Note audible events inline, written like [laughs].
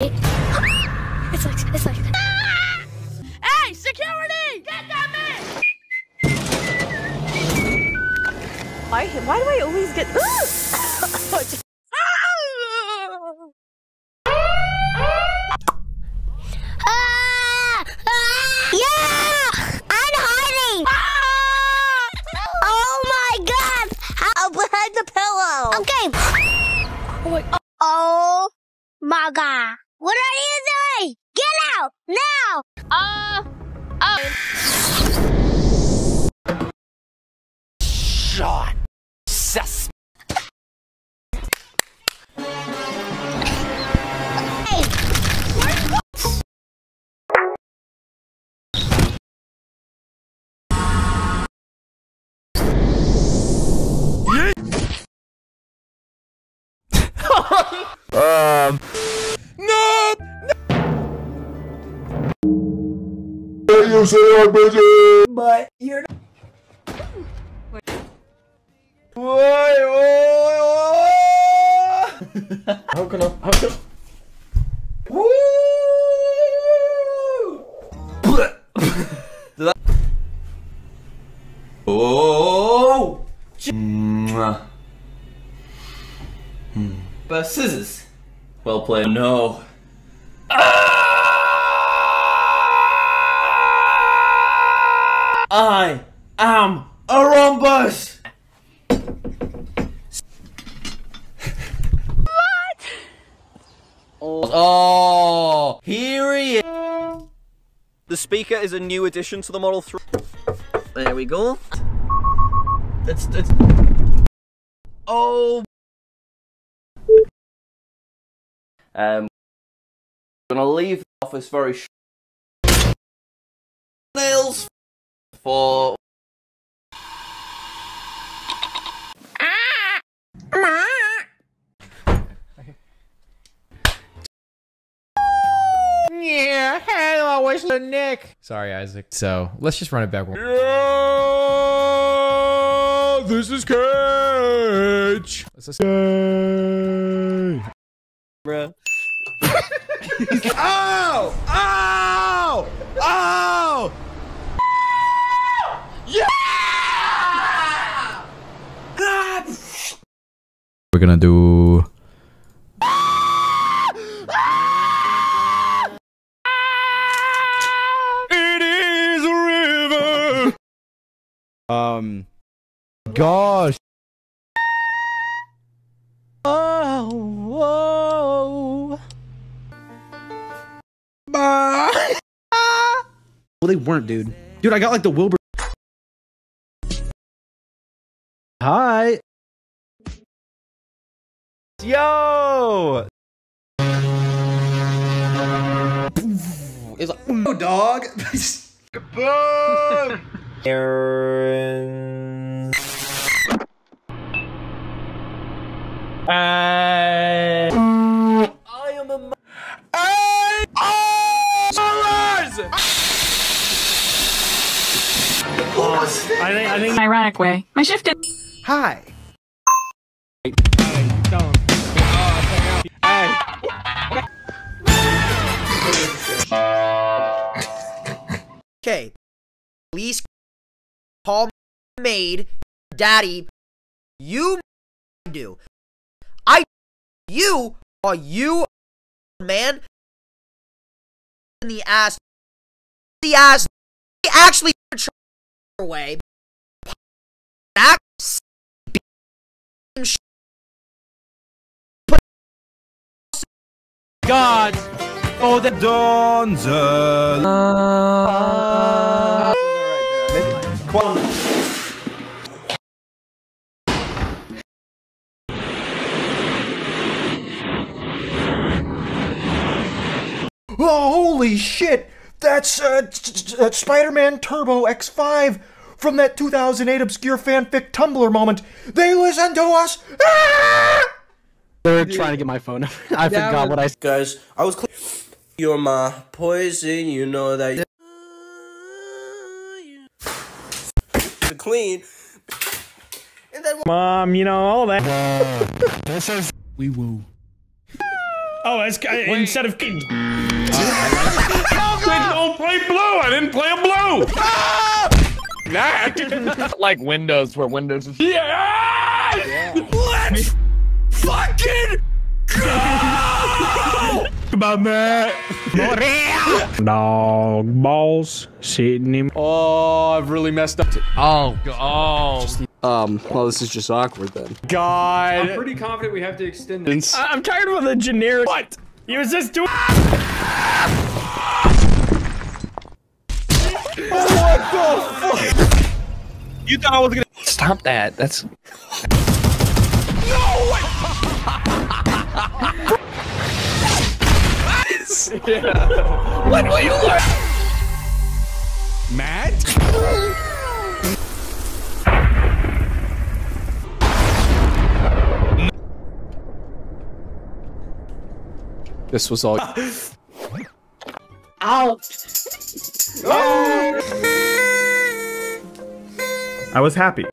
It's like, it's like. Hey, security! Get that man! Why, why do I always get. Ah! Ah! Yeah! I'm hiding! Oh my god! How behind the pillow? Okay. Oh Oh my god. What are you doing? Get out! Now! Uh, oh. Shot. Sus. Hey! [laughs] Um. You say I'm busy. But you're not. Why? Oh, How can I? How can? Woo! Did I- Oh! Mwah. Hmm. But scissors. Well played. No. I am a rhombus. what? Oh, here he is. The speaker is a new addition to the Model 3. There we go. It's it's. Oh. Um, gonna leave the office very sh- nails for Yeah, hey, I wish the Nick. Sorry, Isaac. So let's just run it back. Yeah, this is Cage. Let's just. Yay. Bruh. Ow! Ow! Ow! We're gonna do. It is a river. Um. Gosh. Oh, whoa. Well, they weren't, dude. Dude, I got like the Wilbur. Hi. Yo. It's like, oh, dog. Aaron. I am a. Hey! Oh! Mars! I think I think ironic way. My shift is Hi. Okay. Please call maid, daddy. You do. I. You are you, man. In the ass. The ass. Actually, way. That. God. Oh, the Donzel. Oh, holy shit! That's uh, uh, Spider-Man Turbo X5 from that 2008 obscure fanfic Tumblr moment. They listen to us. Ah! They're trying to get my phone. [laughs] I forgot what I said. Guys, I was cl- You're my poison, you know that you [sighs] clean. And then Mom, you know all that. [laughs] This is We woo. Oh, that's instead of. I don't play blue. I didn't play a blue. [laughs] Nah. [laughs] like Windows, where Windows is. Yeah. Let's fucking go. About that. Dog balls sitting in. Oh, I've really messed up. Oh, oh. Um, well, this is just awkward then. God. I'm pretty confident we have to extend this. I- I'm tired of the generic. What? He was just doing. You thought I was gonna. Stop that. That's. [laughs] When will you learn? Matt? This was all. [laughs] Ow. I was happy.